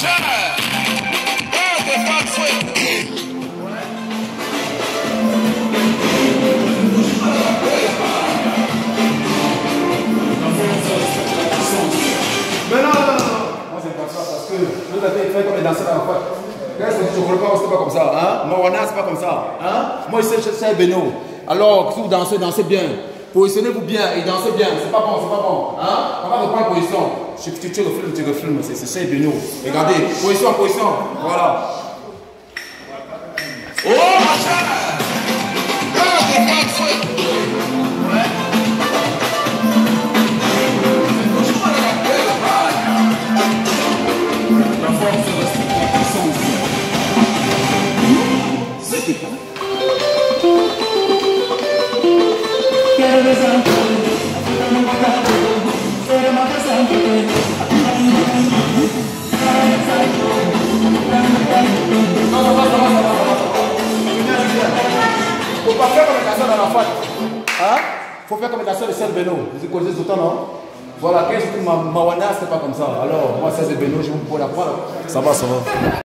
Moi, c'est pas ça parce que vous avez fait comme les danseurs fois. Qu'est-ce que tu ne pas, c'est pas comme ça. Hein? Moana, c'est pas comme ça. Hein? Moi, je sais, c'est Beno. Alors, si vous dansez, dansez bien. Positionnez-vous bien et dansez bien. C'est pas bon, c'est pas bon. Hein? On va reprendre position. Tu, tu, tu refilmes, tu refilmes. C'est c'est Beno. Regardez. Position, position. Voilà. Oh, chère. Oh, t'es Faut pas faire comme la fête. Hein? Faut faire comme les danseurs de Sel Beno. Vous connaissez tout le temps, non? Voilà, qu'est-ce que ma Mawana, c'est pas comme ça. Alors, moi, ça c'est Beno, je vous peux l'apprendre. Ça va, ça va.